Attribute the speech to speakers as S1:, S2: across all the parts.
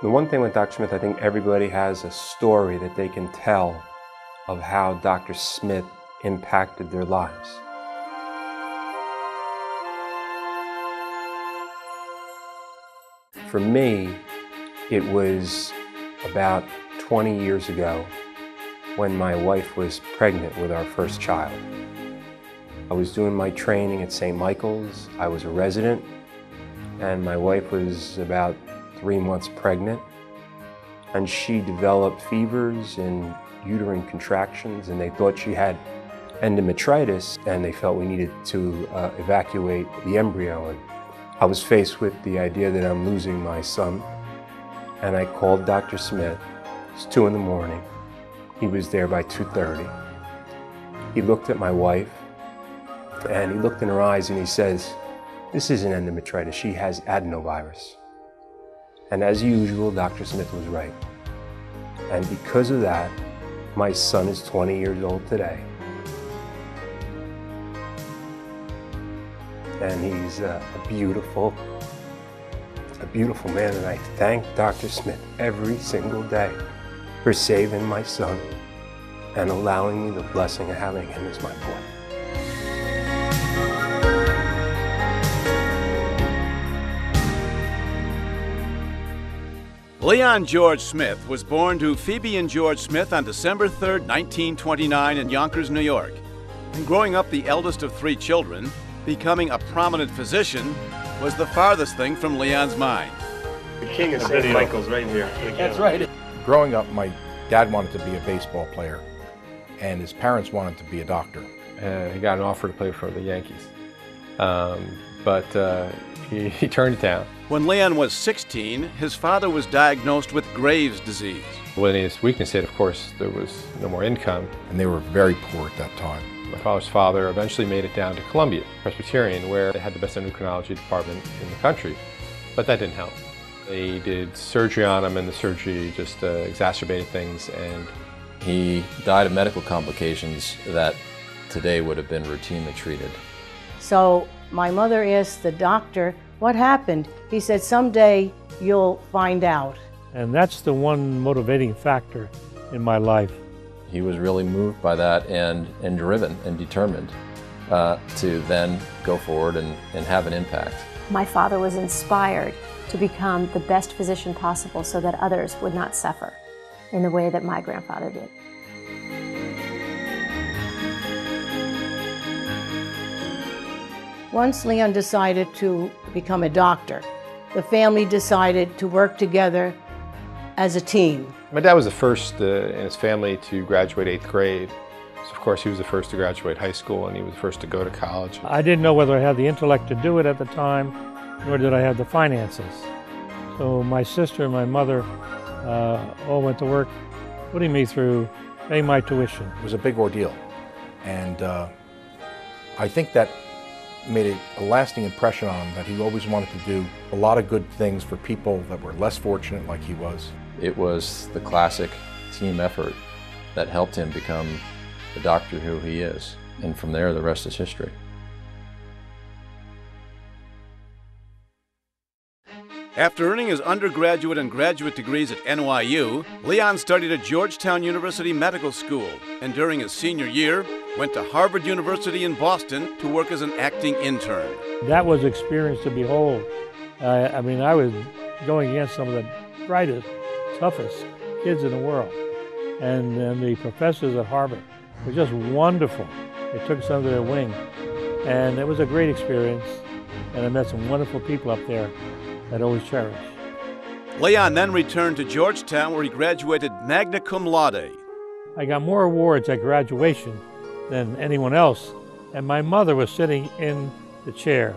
S1: The one thing with Dr. Smith, I think everybody has a story that they can tell of how Dr. Smith impacted their lives. For me, it was about 20 years ago when my wife was pregnant with our first child. I was doing my training at St. Michael's. I was a resident, and my wife was about three months pregnant. And she developed fevers and uterine contractions, and they thought she had endometritis, and they felt we needed to uh, evacuate the embryo. And I was faced with the idea that I'm losing my son, and I called Dr. Smith. It's two in the morning. He was there by 2.30. He looked at my wife, and he looked in her eyes and he says, this isn't endometritis, she has adenovirus. And as usual, Dr. Smith was right. And because of that, my son is 20 years old today. And he's a, beautiful, a beautiful man. And I thank Dr. Smith every single day for saving my son and allowing me the blessing of having him as my boy.
S2: Leon George Smith was born to Phoebe and George Smith on December 3, 1929, in Yonkers, New York. And growing up the eldest of three children, becoming a prominent physician was the farthest thing from Leon's mind.
S1: The king of St. Michael's right here.
S3: That's right.
S4: Growing up, my dad wanted to be a baseball player, and his parents wanted to be a doctor.
S5: And he got an offer to play for the Yankees. Um, but uh, he, he turned it down.
S2: When Leon was 16, his father was diagnosed with Graves' disease.
S5: When his weakness hit, of course, there was no more income.
S4: And they were very poor at that time.
S5: My father's father eventually made it down to Columbia Presbyterian, where they had the best endocrinology department in the country. But that didn't help. They did surgery on him, and the surgery just uh, exacerbated things. And
S6: he died of medical complications that today would have been routinely treated.
S7: So my mother asked the doctor, What happened? He said, Someday you'll find out.
S3: And that's the one motivating factor in my life.
S6: He was really moved by that and, and driven and determined uh, to then go forward and, and have an impact.
S8: My father was inspired to become the best physician possible so that others would not suffer in the way that my grandfather did.
S7: Once Leon decided to become a doctor, the family decided to work together as a team.
S5: My dad was the first uh, in his family to graduate eighth grade. So of course he was the first to graduate high school and he was the first to go to college.
S3: I didn't know whether I had the intellect to do it at the time, nor did I have the finances. So my sister and my mother uh, all went to work putting me through paying my tuition.
S4: It was a big ordeal. And uh, I think that made a, a, lasting impression on him that he always wanted to do a lot of good things for people that were less fortunate like he was.
S6: It was the classic team effort that helped him become the doctor who he is. And from there, the rest is history.
S2: After earning his undergraduate and graduate degrees at NYU, Leon studied at Georgetown University Medical School and during his senior year went to Harvard University in Boston to work as an acting intern.
S3: That was experience to behold. I mean, I was going against some of the brightest, toughest kids in the world. And, and the professors at Harvard were just wonderful. They took us under their wing. And it was a great experience. And I met some wonderful people up there that I always cherish.
S2: Leon then returned to Georgetown where he graduated magna cum laude.
S3: I got more awards at graduation than anyone else. And my mother was sitting in the chair.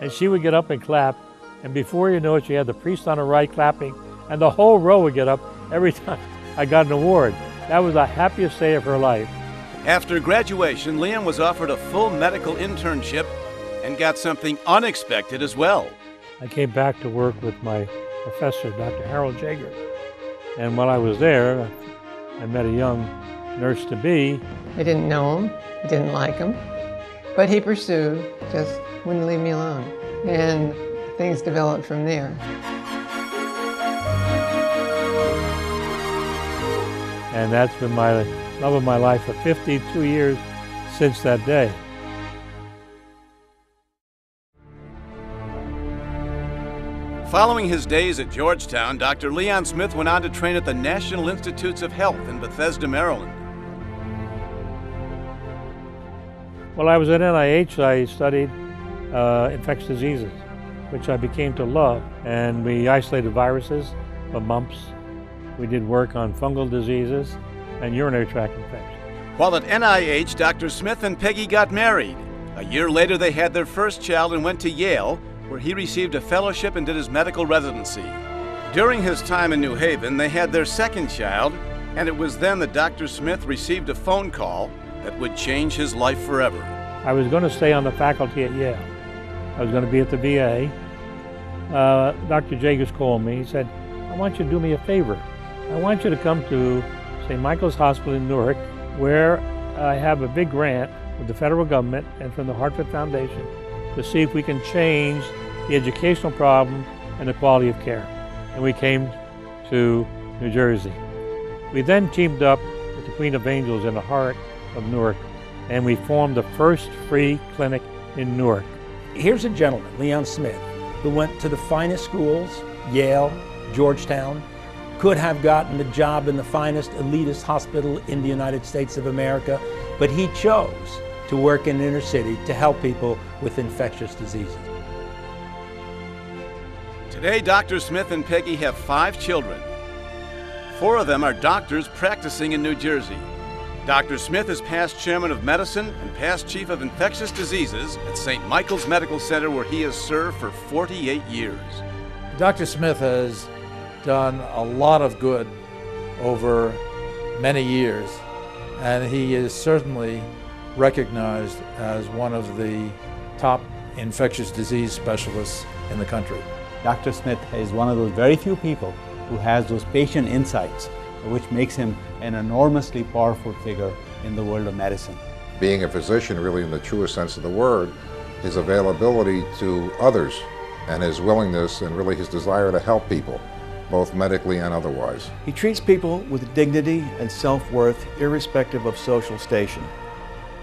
S3: And she would get up and clap. And before you know it, she had the priest on her right clapping. And the whole row would get up every time I got an award. That was the happiest day of her life.
S2: After graduation, Leon was offered a full medical internship and got something unexpected as well.
S3: I came back to work with my professor, Dr. Harold Jeghers. And while I was there, I met a young nurse to be.
S9: I didn't know him, I didn't like him, but he pursued, just wouldn't leave me alone. And things developed from there.
S3: And that's been my love of my life for 52 years since that day.
S2: Following his days at Georgetown, Dr. Leon Smith went on to train at the National Institutes of Health in Bethesda, Maryland.
S3: While I was at NIH, I studied uh, infectious diseases, which I became to love. And we isolated viruses for mumps. We did work on fungal diseases and urinary tract infections.
S2: While at NIH, Dr. Smith and Peggy got married. A year later, they had their first child and went to Yale, where he received a fellowship and did his medical residency. During his time in New Haven, they had their second child, and it was then that Dr. Smith received a phone call that would change his life forever.
S3: I was going to stay on the faculty at Yale. I was going to be at the VA. Uh, Dr. Jeghers called me. He said, I want you to do me a favor. I want you to come to St. Michael's Hospital in Newark, where I have a big grant with the federal government and from the Hartford Foundation to see if we can change the educational problem and the quality of care. And we came to New Jersey. We then teamed up with the Queen of Angels in the heart of Newark, and we formed the first free clinic in Newark.
S10: Here's a gentleman, Leon Smith, who went to the finest schools, Yale, Georgetown, could have gotten the job in the finest elitist hospital in the United States of America, but he chose to work in inner city to help people with infectious diseases.
S2: Today, Dr. Smith and Peggy have five children. Four of them are doctors practicing in New Jersey. Dr. Smith is past chairman of medicine and past chief of infectious diseases at St. Michael's Medical Center, where he has served for 48 years.
S4: Dr. Smith has done a lot of good over many years, and he is certainly recognized as one of the top infectious disease specialists in the country.
S11: Dr. Smith is one of those very few people who has those patient insights, which makes him an enormously powerful figure in the world of medicine.
S12: Being a physician, really in the truest sense of the word, his availability to others and his willingness and really his desire to help people, both medically and otherwise.
S13: He treats people with dignity and self-worth irrespective of social station.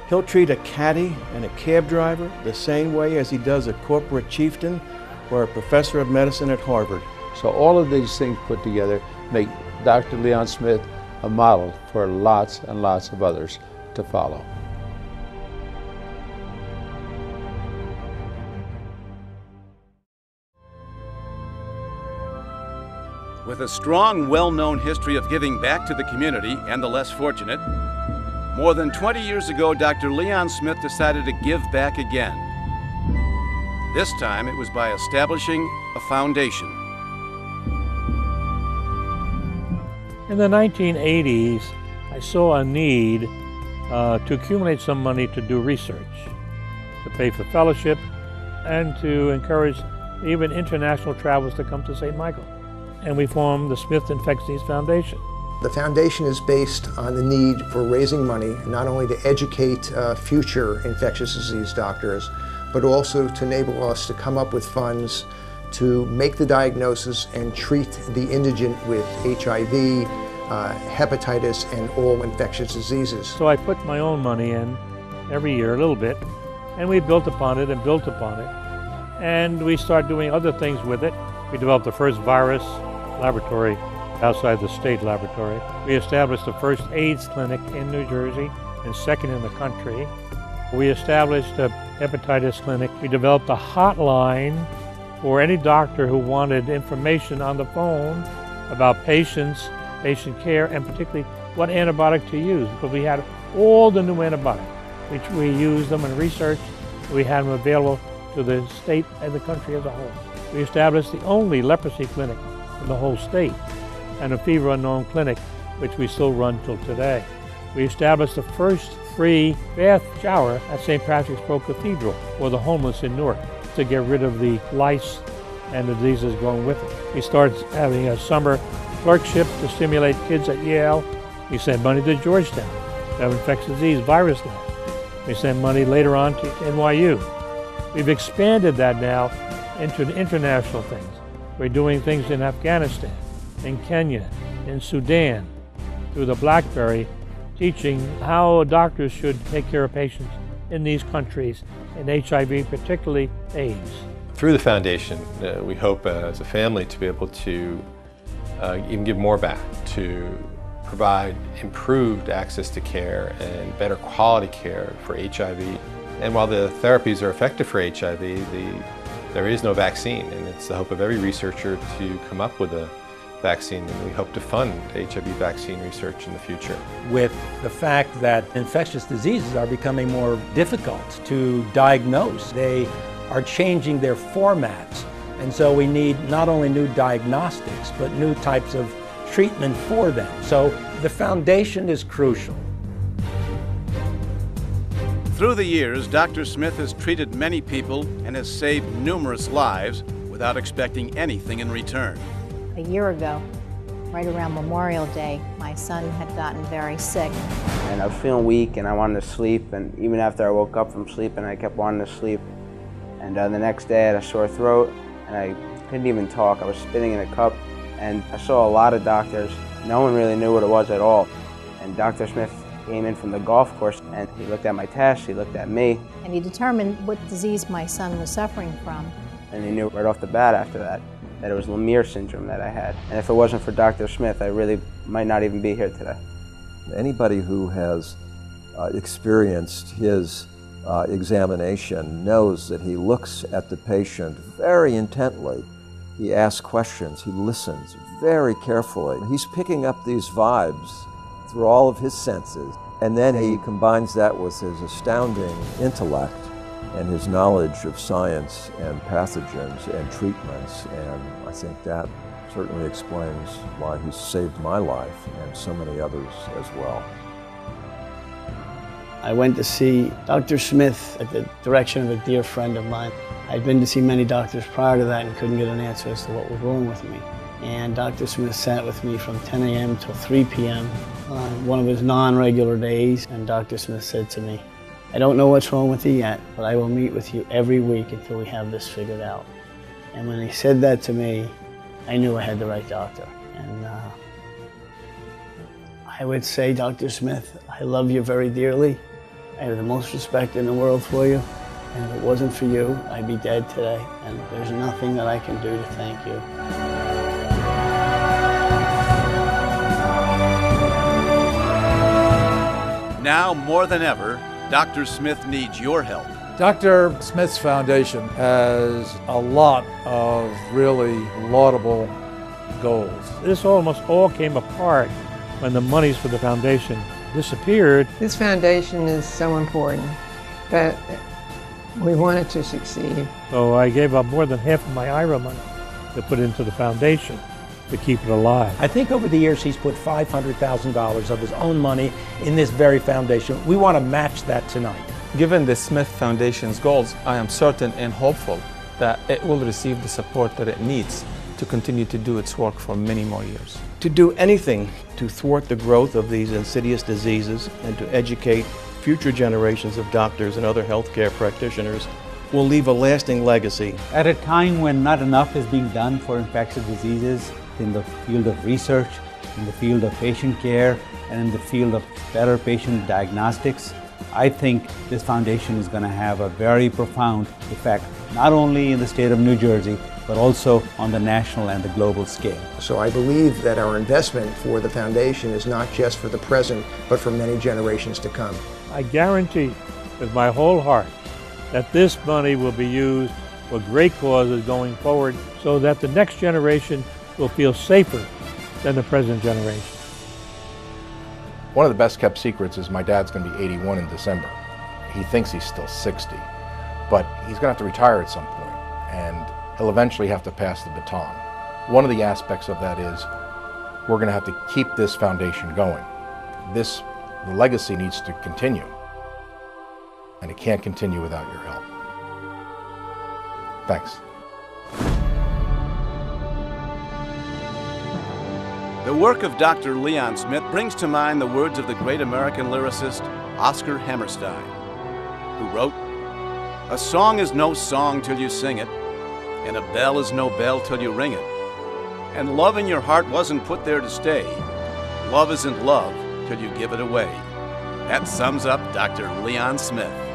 S13: He'll treat a caddy and a cab driver the same way as he does a corporate chieftain or a professor of medicine at Harvard.
S14: So all of these things put together make Dr. Leon Smith a model for lots and lots of others to follow.
S2: With a strong, well known history of giving back to the community and the less fortunate, more than 20 years ago, Dr. Leon Smith decided to give back again. This time it was by establishing a foundation.
S3: In the 1980s, I saw a need uh, to accumulate some money to do research, to pay for fellowship, and to encourage even international travelers to come to St. Michael. And we formed the Smith Infectious Disease Foundation.
S15: The foundation is based on the need for raising money, not only to educate uh, future infectious disease doctors, but also to enable us to come up with funds to make the diagnosis and treat the indigent with HIV, uh, hepatitis, and all infectious diseases.
S3: So I put my own money in every year, a little bit, and we built upon it and built upon it. And we started doing other things with it. We developed the first virus laboratory outside the state laboratory. We established the first AIDS clinic in New Jersey and second in the country. We established a hepatitis clinic. We developed a hotline for any doctor who wanted information on the phone about patients, patient care, and particularly what antibiotic to use because we had all the new antibiotics. which we used them in research. We had them available to the state and the country as a whole. We established the only leprosy clinic in the whole state and a fever unknown clinic, which we still run till today. We established the first free bath shower at St. Patrick's Pro Cathedral for the homeless in Newark to get rid of the lice and the diseases going with it. We started having a summer clerkship to stimulate kids at Yale. We sent money to Georgetown to have infectious disease virus lab. We sent money later on to NYU. We've expanded that now into international things. We're doing things in Afghanistan, in Kenya, in Sudan, through the BlackBerry teaching how doctors should take care of patients in these countries in HIV, particularly AIDS.
S5: Through the foundation, uh, we hope uh, as a family to be able to uh, even give more back, to provide improved access to care and better quality care for HIV. And while the therapies are effective for HIV, the, there is no vaccine, and it's the hope of every researcher to come up with a vaccine, and we hope to fund HIV vaccine research in the future.
S10: With the fact that infectious diseases are becoming more difficult to diagnose, they are changing their formats. And so we need not only new diagnostics, but new types of treatment for them. So the foundation is crucial.
S2: Through the years, Dr. Smith has treated many people and has saved numerous lives without expecting anything in return.
S16: A year ago, right around Memorial Day, my son had gotten very sick.
S17: And I was feeling weak and I wanted to sleep, and even after I woke up from sleep and I kept wanting to sleep. And uh, the next day I had a sore throat and I couldn't even talk. I was spitting in a cup and I saw a lot of doctors. No one really knew what it was at all. And Dr. Smith came in from the golf course and he looked at my test, he looked at me.
S16: And he determined what disease my son was suffering from.
S17: And he knew right off the bat after that that it was Lemierre syndrome that I had. And if it wasn't for Dr. Smith, I really might not even be here today.
S18: Anybody who has uh, experienced his uh, examination knows that he looks at the patient very intently. He asks questions, he listens very carefully. He's picking up these vibes through all of his senses, and then he combines that with his astounding intellect and his knowledge of science and pathogens and treatments, and I think that certainly explains why he saved my life and so many others as well.
S19: I went to see Dr. Smith at the direction of a dear friend of mine. I'd been to see many doctors prior to that and couldn't get an answer as to what was wrong with me. And Dr. Smith sat with me from 10 a.m. till 3 p.m. on one of his non-regular days, and Dr. Smith said to me, I don't know what's wrong with you yet, but I will meet with you every week until we have this figured out. And when he said that to me, I knew I had the right doctor. And uh, I would say, Dr. Smith, I love you very dearly. I have the most respect in the world for you. And if it wasn't for you, I'd be dead today. And there's nothing that I can do to thank you.
S2: Now more than ever, Dr. Smith needs your help.
S4: Dr. Smith's foundation has a lot of really laudable goals.
S3: This almost all came apart when the monies for the foundation disappeared.
S9: This foundation is so important that we want it to succeed.
S3: So I gave up more than half of my IRA money to put into the foundation to keep it alive.
S10: I think over the years he's put $500,000 of his own money in this very foundation. We want to match that tonight.
S20: Given the Smith Foundation's goals, I am certain and hopeful that it will receive the support that it needs to continue to do its work for many more years.
S13: To do anything to thwart the growth of these insidious diseases and to educate future generations of doctors and other healthcare practitioners will leave a lasting legacy.
S11: At a time when not enough is being done for infectious diseases in the field of research, in the field of patient care, and in the field of better patient diagnostics, I think this foundation is going to have a very profound effect, not only in the state of New Jersey, but also on the national and the global scale.
S15: So I believe that our investment for the foundation is not just for the present, but for many generations to come.
S3: I guarantee with my whole heart that this money will be used for great causes going forward so that the next generation will feel safer than the present generation.
S21: One of the best kept secrets is my dad's going to be 81 in December. He thinks he's still 60, but he's going to have to retire at some point, and he'll eventually have to pass the baton. One of the aspects of that is we're going to have to keep this foundation going. This the legacy needs to continue, and it can't continue without your help. Thanks.
S2: The work of Dr. Leon Smith brings to mind the words of the great American lyricist Oscar Hammerstein, who wrote, A song is no song till you sing it, and a bell is no bell till you ring it. And love in your heart wasn't put there to stay. love isn't love till you give it away. That sums up Dr. Leon Smith.